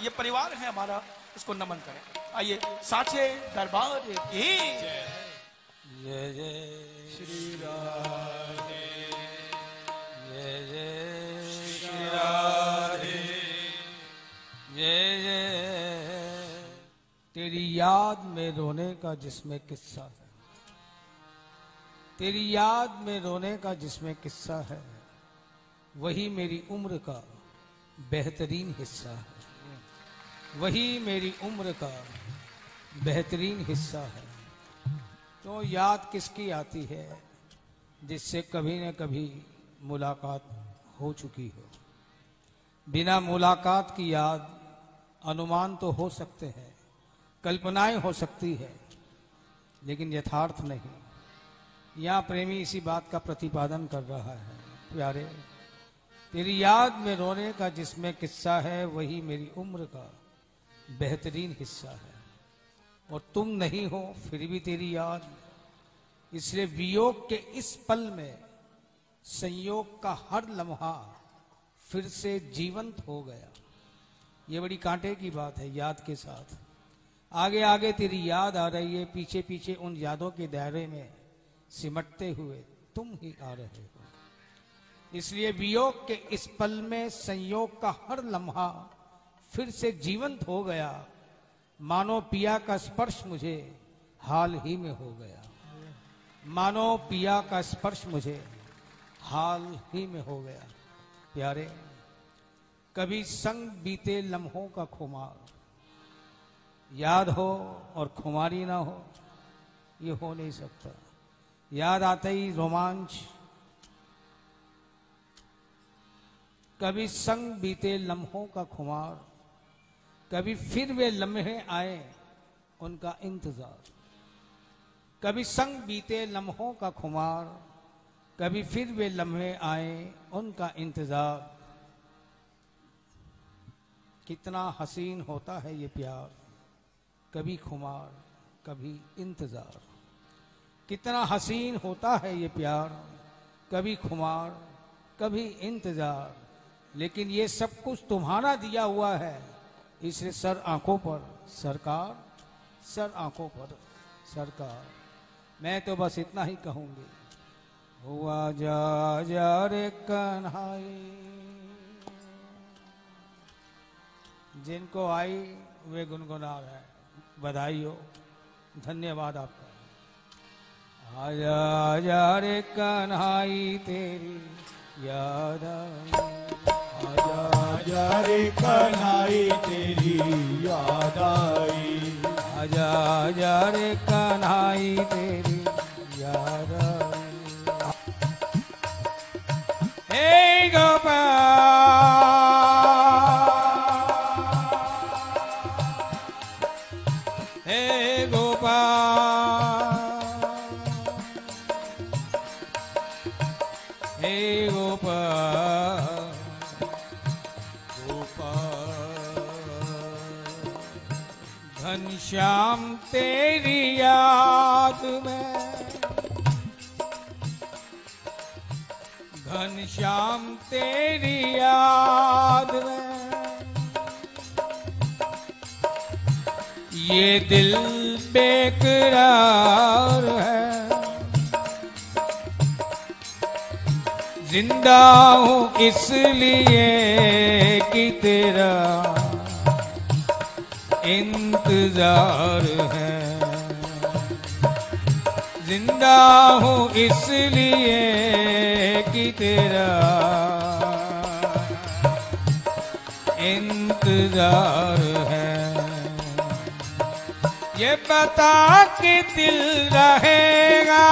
ये परिवार है हमारा उसको नमन करें। आइए साचे दरबार की जय जय। तेरी याद में रोने का जिसमें किस्सा है। तेरी याद में रोने का जिसमें किस्सा है, वही मेरी उम्र का बेहतरीन हिस्सा है। वही मेरी उम्र का बेहतरीन हिस्सा है। तो याद किसकी आती है जिससे कभी न कभी मुलाकात हो चुकी हो? बिना मुलाकात की याद अनुमान तो हो सकते हैं, कल्पनाएँ हो सकती है, लेकिन यथार्थ नहीं। यहाँ प्रेमी इसी बात का प्रतिपादन कर रहा है, प्यारे, तेरी याद में रोने का जिसमें किस्सा है, वही मेरी उम्र का बेहतरीन हिस्सा है। और तुम नहीं हो, फिर भी तेरी याद। इसलिए वियोग के इस पल में संयोग का हर लम्हा फिर से जीवंत हो गया। ये बड़ी कांटे की बात है याद के साथ। आगे आगे तेरी याद आ रही है, पीछे पीछे उन यादों के दायरे में सिमटते हुए तुम ही आ रहे हो। इसलिए वियोग के इस पल में संयोग का हर लम्हा फिर से जीवंत हो गया। मानो पिया का स्पर्श मुझे हाल ही में हो गया। मानो पिया का स्पर्श मुझे हाल ही में हो गया। प्यारे, कभी संग बीते लम्हों का खुमार। याद हो और खुमारी ना हो, ये हो नहीं सकता। याद आते ही रोमांच। कभी संग बीते लम्हों का खुमार। कभी फिर वे लम्हे आए, उनका इंतज़ार। कभी संग बीते लम्हों का खुमार, कभी फिर वे लम्हे आए, उनका इंतज़ार। कितना हसीन होता है ये प्यार, कभी खुमार, कभी इंतज़ार। कितना हसीन होता है ये प्यार, कभी खुमार, कभी इंतज़ार। लेकिन ये सब कुछ तुम्हारा दिया हुआ है। इसलिए सर आँखों पर, सरकार, सर आँखों पर, सरकार। मैं तो बस इतना ही कहूँगी। हुआ जा जा रे कन्हाई। जिनको आई, वे गुनगुना रहे। बधाई हो धन्यवाद आपका। आजा जा रे कन्हाई, तेरी याद आई। आजा रे तेरी याद आई। आजा आजा तेरी याद आई। हे गोपाल! घनश्याम तेरी याद में। ये दिल बेकरार है। ज़िंदा हूँ इसलिए कि तेरा इंतज़ार है। ज़िंदा हूँ इसलिए कि तेरा इंतज़ार है। ये बता के दिल रहेगा?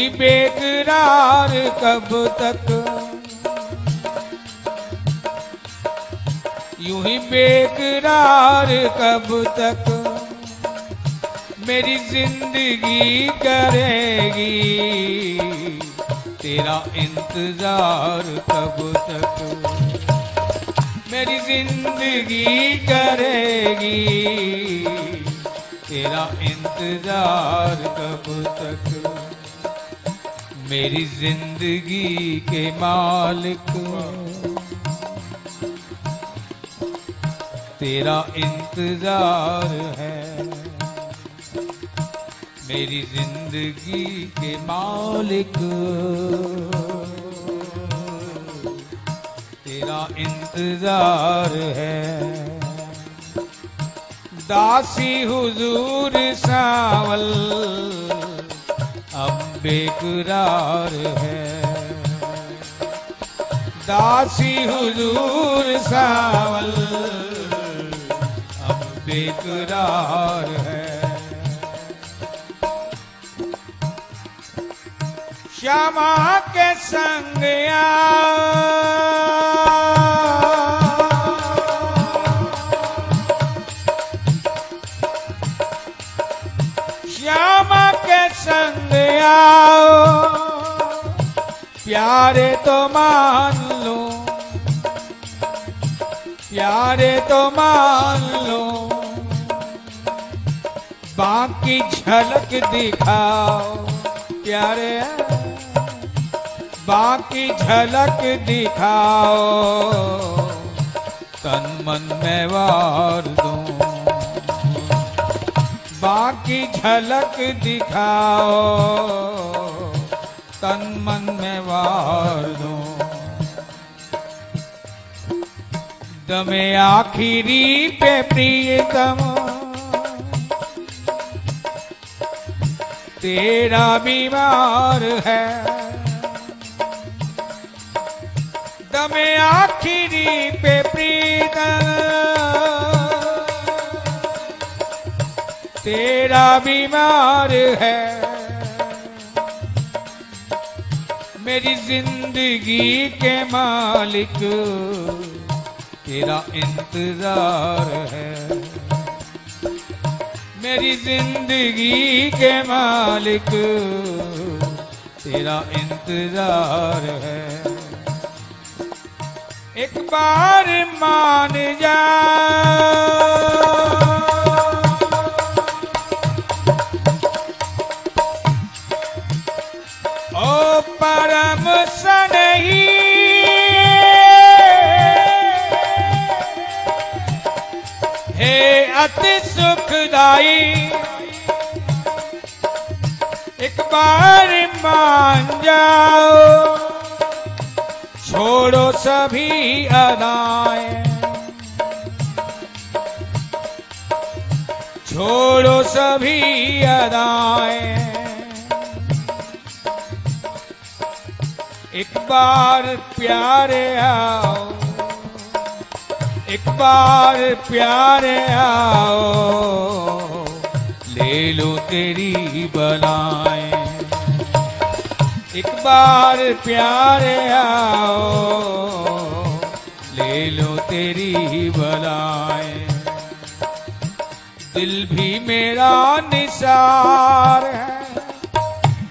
यूँ ही बेकरार कब तक। यूँ ही बेकरार कब तक। मेरी ज़िंदगी करेगी, तेरा इंतज़ार कब तक। मेरी ज़िंदगी करेगी, तेरा इंतज़ार कब तक। मेरी ज़िंदगी के मालिक। तेरा इंतज़ार है। मेरी ज़िंदगी के मालिक। तेरा इंतज़ार है। दासी हुजूर सावल, अब बेकरार है। दासी हुजूर सावल अब बेकरार है। श्यामा के संग श्यामा आओ प्यारे तो मान लो। प्यारे तो मान लो। बाकी झलक दिखाओ। प्यारे, बाकी झलक दिखाओ। तन मन में वार बाकी झलक दिखाओ। तन मन में वार दो। दमे आखिरी पे प्रियतम। तेरा बीमार है। दमे आखिरी पे प्रीतम तेरा बीमार है। मेरी ज़िंदगी के मालिक, तेरा इंतज़ार है। मेरी ज़िंदगी के मालिक, तेरा इंतज़ार है। एक बार मान जा। सुखदाई एक बार मान जाओ, छोड़ो सभी अदाएँ। छोड़ो सभी अदाएँ। एक बार प्यारे आओ, एक बार प्यारे आओ। ले लो तेरी बलाएँ एक बार प्यारे आओ, ले लो तेरी बलाएँ दिल भी मेरा निसार है,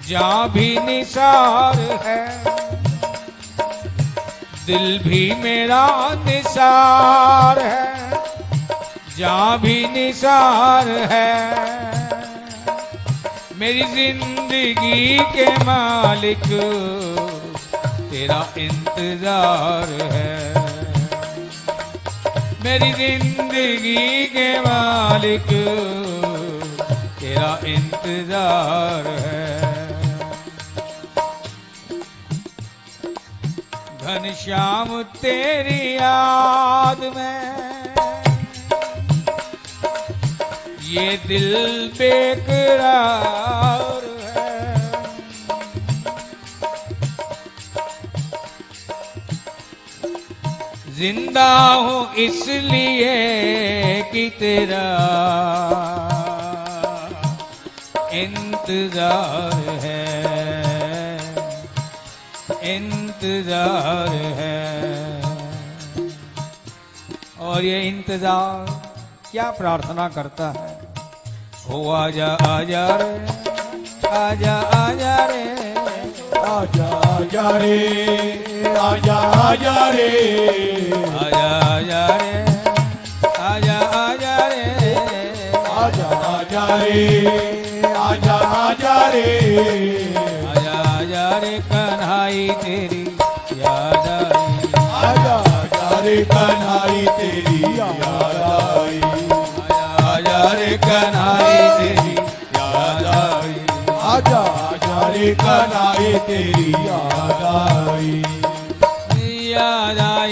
जा भी निसार है। दिल भी मेरा निसार है, जा भी निसार है। मेरी ज़िंदगी के मालिक, तेरा इंतज़ार है। मेरी ज़िंदगी के मालिक, तेरा इंतज़ार है। घनश्याम तेरी याद में ये दिल बेकरार है। ज़िंदा हूँ इसलिए कि तेरा इंतज़ार है। इंतज़ार है। और ये इंतज़ार क्या प्रार्थना करता है? हो आजा आजा रे आजा आजा रे आजा आजा रे आजा आजा रे आजा आजा रे आजा आजा रे आजा आजा रे आजा आजा रे आजा आजा रे कन्हाई तेरी याद आजा आजा रे कन्हाई तेरी याद आई आजा आजा रे कनाई तेरी याद आई याद आई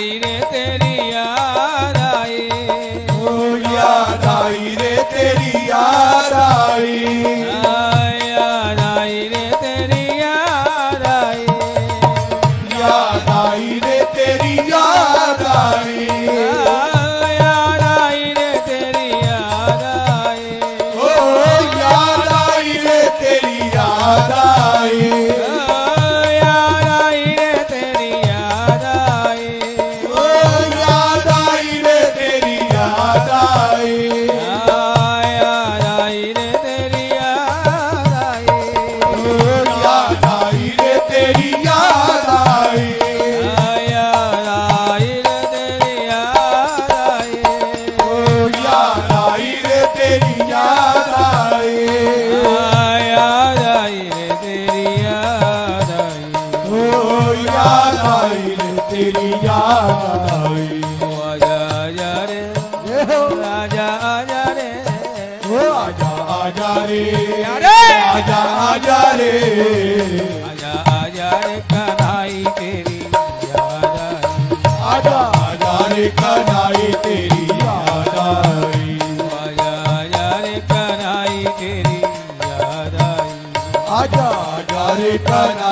आजा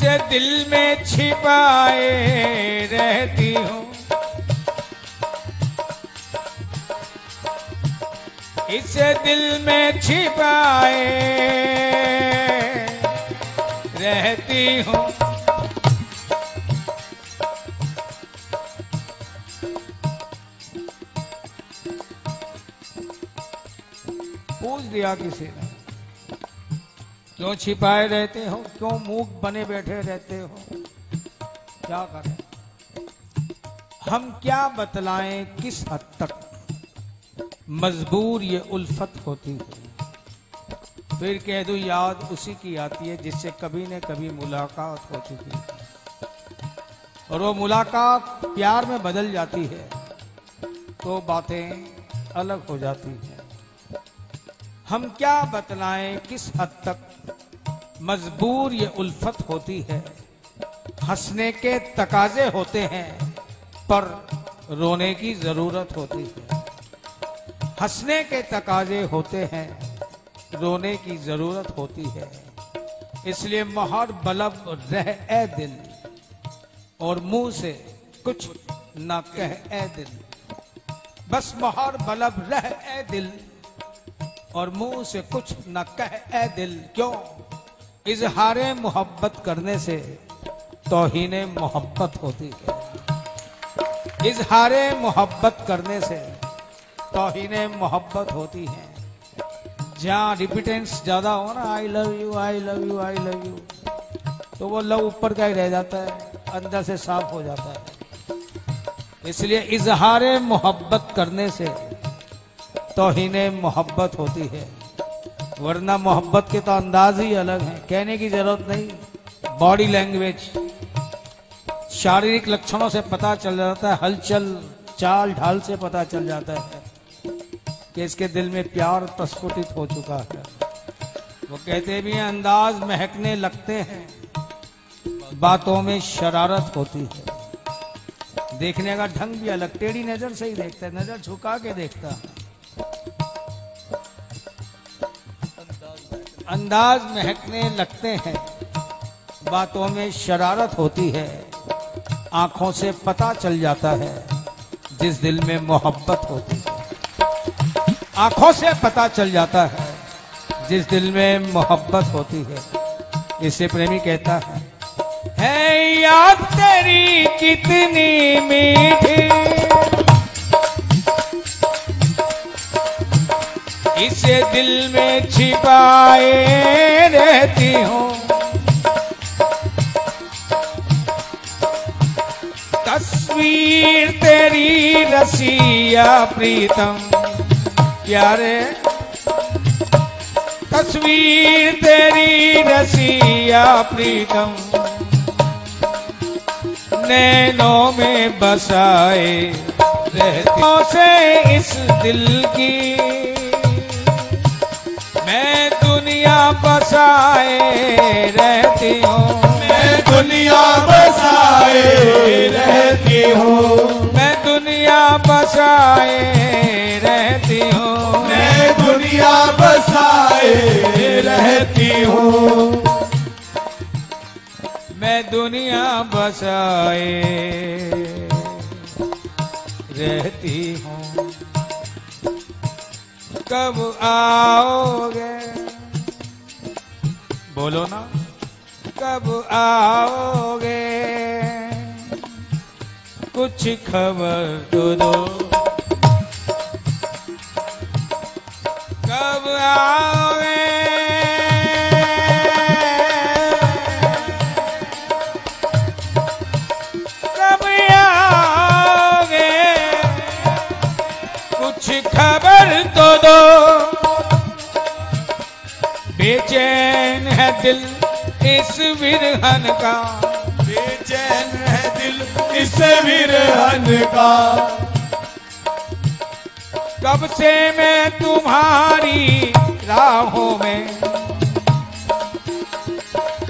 इसे दिल में छिपाए रहती हूँ। इसे दिल में छिपाए रहती हूँ। पूछ दिया किसी ने। क्यों छिपाए रहते हो? क्यों मूक बने बैठे रहते हो? क्या करें? हम क्या बतलाएँ, किस हद तक? मजबूर ये उल्फत होती है। फिर कह दो, याद उसी की आती है जिससे कभी न कभी मुलाकात हो चुकी है। और वो मुलाकात प्यार में बदल जाती है तो बातें अलग हो जाती हैं। हम क्या बतलाएँ, किस हद तक? मजबूर ये उल्फत होती है। हंसने के तकाजे होते हैं, पर रोने की ज़रूरत होती है। हंसने के तकाजे होते हैं, रोने की ज़रूरत होती है। इसलिए महर बलब रह ए दिल और मुँह से कुछ न कह ए दिल बस मोहर बलब रह ए दिल, और मुँह से कुछ न कह ए दिल। क्यों? इजहार मोहब्बत करने से तोहीन मोहब्बत होती है। इजहार मोहब्बत करने से तोहीन मोहब्बत होती है। जहाँ रिपीटेंस ज़्यादा हो ना I love you I love you I love you तो वो लव ऊपर का ही रह जाता है, अंदर से साफ़ हो जाता है। इसलिए इजहार मोहब्बत करने से तोहिन मोहब्बत होती है। वरना मोहब्बत के तो अंदाज ही अलग है। कहने की ज़रूरत नहीं। बॉडी लैंग्वेज शारीरिक लक्षणों से पता चल जाता है, हलचल, चाल ढाल से पता चल जाता है कि इसके दिल में प्यार प्रस्फुटित हो चुका है। वो कहते भी हैं, अंदाज महकने लगते हैं। बातों में शरारत होती है। देखने का ढंग भी अलग, टेढ़ी नज़र से ही देखता है, नज़र झुका के देखता है। अंदाज महकने लगते हैं। बातों में शरारत होती है। आँखों से पता चल जाता है, जिस दिल में मोहब्बत होती है। आँखों से पता चल जाता है, जिस दिल में मोहब्बत होती है। इसे प्रेमी कहता है है याद तेरी कितनी मीठी इसे दिल में छिपाए रहती हूँ। तस्वीर तेरी रसिया प्रीतम, प्यारे। तस्वीर तेरी रसिया प्रीतम, नैनों में बसाए रहती से इस दिल की दुनिया बसाए रहती हूँ। मैं दुनिया बसाए रहती हूँ। मैं दुनिया बसाए रहती हूँ। मैं दुनिया बसाए रहती हूँ। मैं दुनिया बसाए रहती हूँ। कब आओगे? बोलो ना। कब आओगे? कुछ खबर तो दो। कब आओगे? कब आओगे? कुछ खबर तो दो। बेचैन विरहन का। बेचैन है दिल इस विरहन का। कब से मैं तुम्हारी राहों में?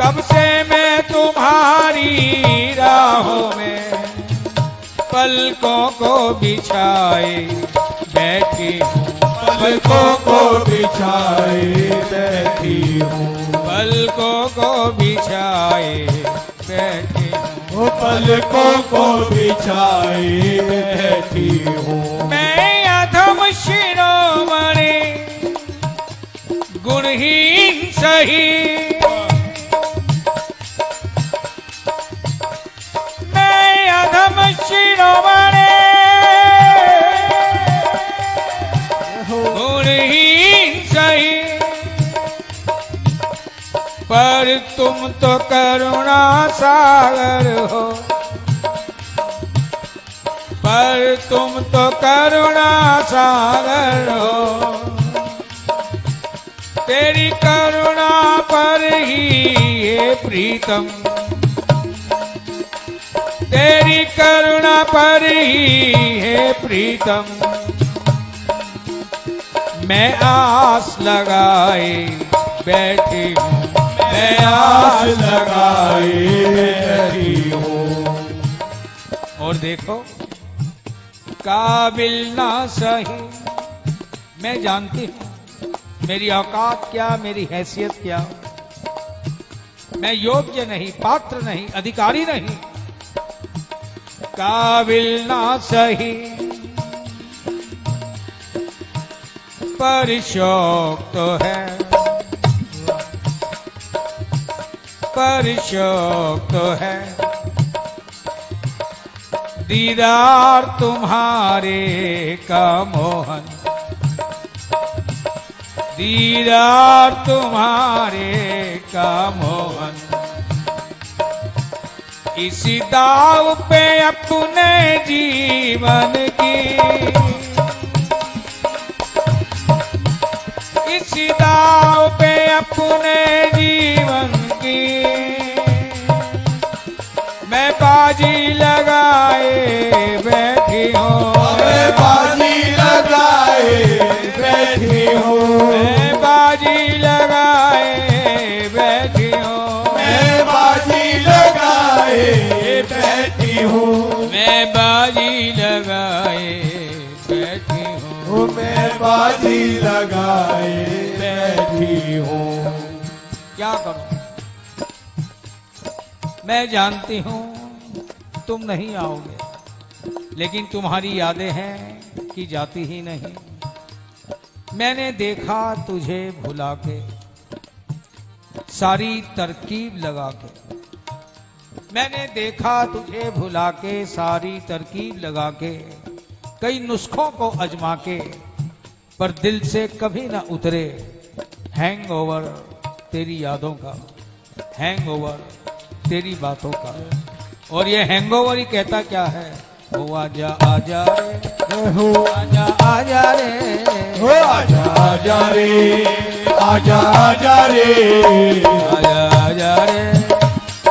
कब से मैं तुम्हारी राहों में? पलकों को बिछाए बैठी हूँ। पलकों को बिछाए बैठी हूँ। पलकों को बिछाए बैठी हूँ। पलकों को बिछाए बैठी हूँ। मैं अधम शिरोमणि गुणहीन सही। मैं अधम शिरोमणि करुणा सागर हो। पर तुम तो करुणा सागर हो। तेरी करुणा पर ही ये प्रीतम। तेरी करुणा पर ही है प्रीतम। मैं आस लगाए बैठी हूँ। आस लगाए और देखो, काबिल ना सही। मैं जानती हूँ, मेरी औकात क्या, मेरी हैसियत क्या। मैं योग्य नहीं, पात्र नहीं, अधिकारी नहीं। काबिल ना सही। पर शौक तो है। पर शौक है। दीदार तुम्हारे का मोहन। दीदार तुम्हारे का मोहन। इसी दाव पे अपने जीवन की। इसी दाव पे अपने जीवन की। बाजी लगाए बैठी हूँ। मैं बाजी लगाए बैठी हूँ। मैं बाजी लगाए बैठी हूँ। मैं बाजी लगाए बैठी हूँ। मैं बाजी लगाए बैठी हूँ। मैं बाजी लगाए बैठी हूँ। क्या करूँ? मैं जानती हूँ तुम नहीं आओगे। लेकिन तुम्हारी यादें हैं कि जाती ही नहीं। मैंने देखा तुझे भुला के सारी तरकीब लगा के मैंने देखा तुझे भुला के सारी तरकीब लगा के कई नुस्खों को अजमा के पर दिल से कभी ना उतरे हैंग ओवर तेरी यादों का हैंग ओवर तेरी बातों का। और ये हैंगओवर ही कहता क्या है? ओ आजा आजा रे। हो आजा आजा रे। हो आजा आजा रे आजा आजा रे। आजा आजा रे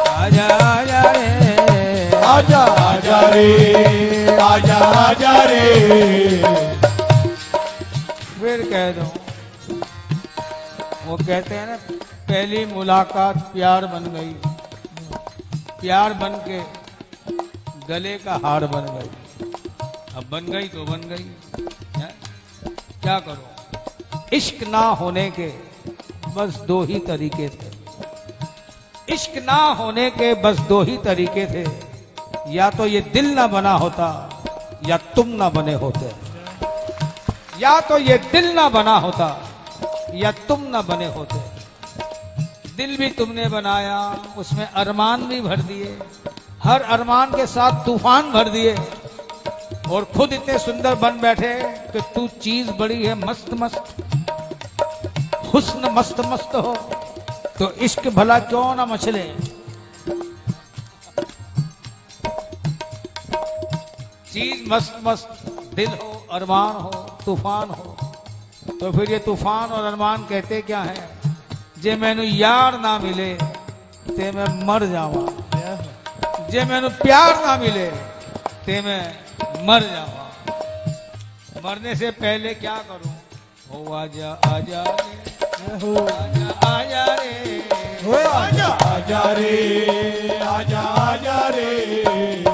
आजा आजा रे। आजा आजा रे आजा आजा रे। फिर कह दो वो कहते हैं ना पहली मुलाकात प्यार बन गई। प्यार बन के गले का हार बन गई। अब बन गई तो बन गई, हैं? क्या करो? इश्क ना होने के बस दो ही तरीके थे। इश्क ना होने के बस दो ही तरीके थे। या तो ये दिल ना बना होता, या तुम ना बने होते। या तो ये दिल ना बना होता, या तुम ना बने होते। दिल भी तुमने बनाया, उसमें अरमान भी भर दिए। हर अरमान के साथ तूफ़ान भर दिए। और खुद इतने सुंदर बन बैठे कि तू चीज़ बड़ी है, मस्त मस्त। हुस्न मस्त मस्त हो। तो इश्क भला क्यों ना मछले चीज़ मस्त मस्त, दिल हो, अरमान हो, तूफ़ान हो। तो फिर ये तूफ़ान और अरमान कहते क्या है? जे मैनू यार ना मिले ते मैं मर जावा। जे मैनू प्यार ना मिले ते मैं मर जावा। मरने से पहले क्या करूँ? ओ आजा आजा रे। हो आजा आजा रे। हो आजा आजा रे आजा आजा रे।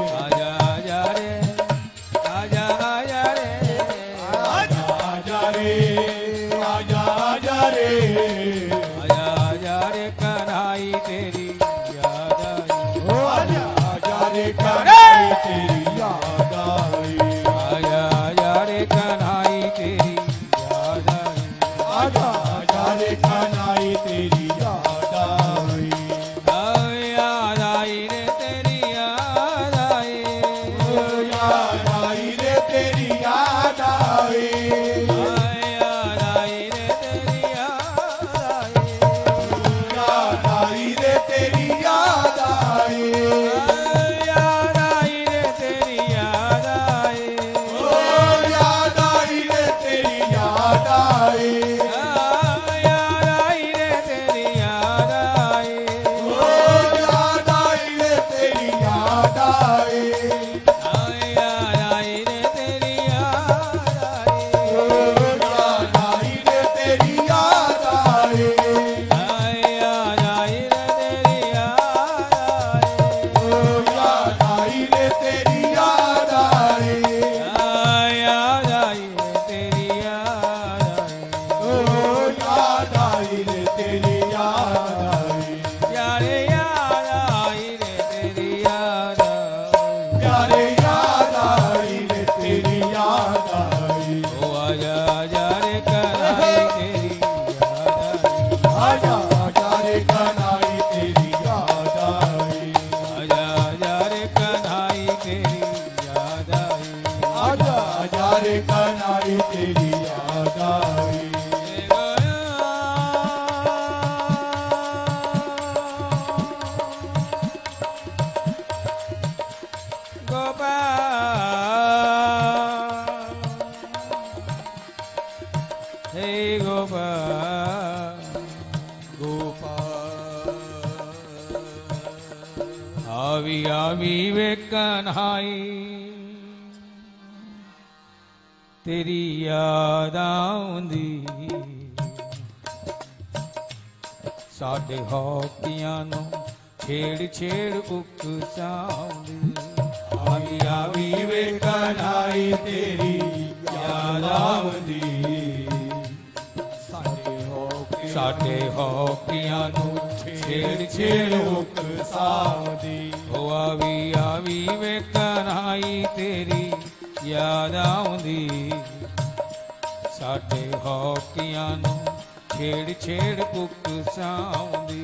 ਸਾਡੇ ਹੌਕੀਆਂ ਨੂੰ ਛੇੜ ਛੇੜ ਉਕਸਾਉਂਦੀ ਆਵੀ ਆਵੀ ਵੇ ਕਨਾਈ ਤੇਰੀ ਯਾਦ ਆਉਂਦੀ ਸਾਡੇ ਹੋ ਕੇ ਸਾਡੇ ਹੌਕੀਆਂ ਨੂੰ ਛੇੜ ਛੇੜ ਹੁਕ ਸਾਵਦੀ ਉਹ ਆਵੀ ਆਵੀ ਵੇ ਕਨਾਈ ਤੇਰੀ ਯਾਦ ਆਉਂਦੀ ਸਾਡੇ ਹੌਕੀਆਂ ਨੂੰ छेड़ छेड़ कुक साउंदी।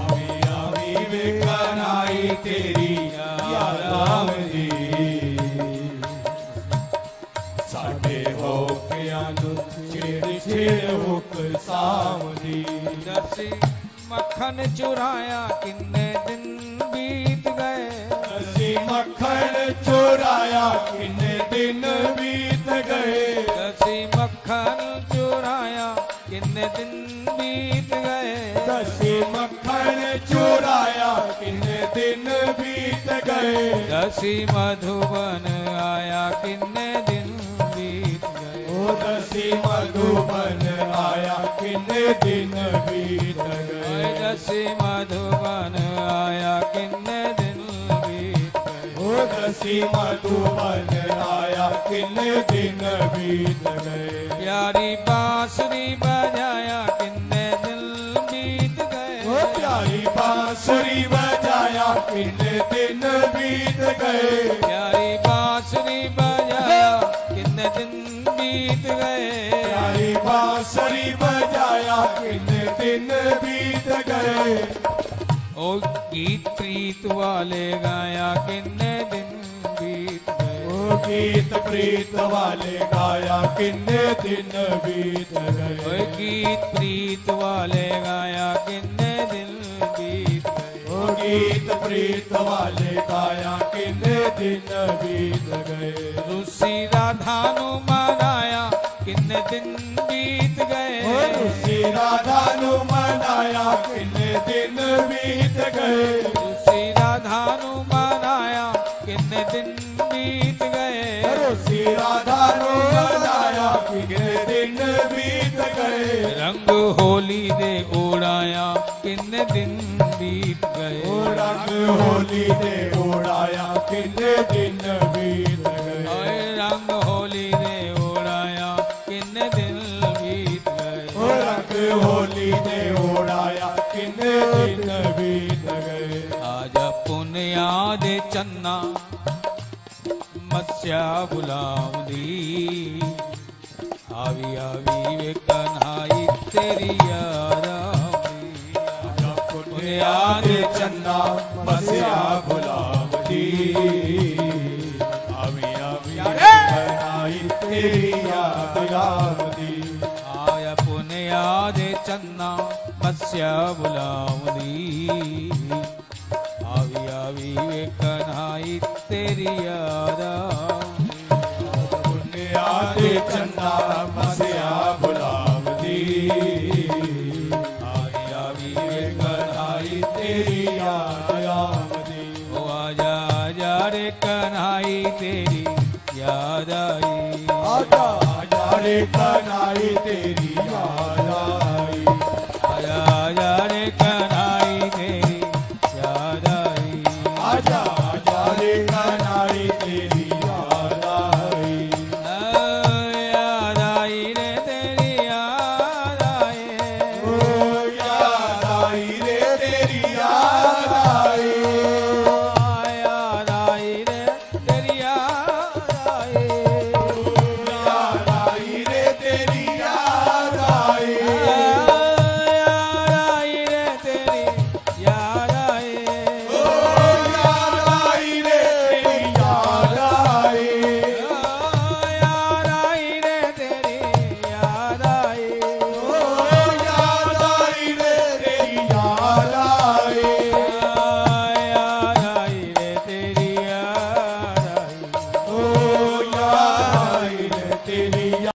आवे आवे बेकनाई तेरी याद आवदी साडे हो छेड़ छेड़ हुक साउंदी। दस मखन चुराया किन्ने दिन बीत गए। दस मखन चुराया किन्ने दिन बीत दसी मधुबन आया किन्ने दिन बीत गए। ओ दसी मधुबन आया किन्ने दिन बीत गए। दसी मधुबन आया किन्ने दिन बीत गए। ओ दसी मधुबन आया किन्ने दिन बीत गए। प्यारी बांसुरी बजाया किन्ने दिन बीत गए। प्यारी बांसुरी बजाया किन्ने दिन बीत गए। प्यारी बांसुरी बजाया किन्ने दिन बीत गए। ओ गीत प्रीत वाले गाया किन्ने दिन बीत गए। ओ गीत प्रीत वाले गाया किन्ने दिन बीत गए। ओ गीत प्रीत वाले गाया किन्ने दिन इत प्रीत वाले काया कितने दिन बीत गए। रूसी राधा नु मनाया कितने दिन बीत गए। रूसी राधा नु मनाया किन्ने दिन बीत गए। रूसी राधा नु मनाया किन्ने दिन बीत गए। रूसी राधा नु मनाया बिगड़े गए। रंग होली दे उड़ाया किन्ने दिन बीत गए? रंग होली दे उड़ाया किन्ने दिन बीत गए? रंग होली दे उड़ाया किन्ने दिन बीत गए? रंग होली दे उड़ाया किन्ने दिन बीत गए? आज पुनिया दे चन्ना मस्या बुलाऊ दी आवी आवी वे कन्हाई तेरी याद चन्ना बसिया गुलाबी आवी आवी कन्हाई तेरी यादी आया पुने याद चन्ना बसिया गुलाबी आवी आवी वे कन्हाई तेरी यादा ਚੰਨਾ ਮਸਿਆ ਗੁਲਾਬਦੀ ਆਵੀ ਆਵੀ ਬਣਾਈ ਤੇਰੀ ਯਾਦ ਆਵਦੀ ਉਹ ਆਜਾ ਆਜਾ ਰੇ ਕਨਾਈ ਤੇਰੀ ਯਾਦ ਆਈ। ਆਜਾ ਆਜਾ ਰੇ ਕਨਾਈ ਤੇਰੀ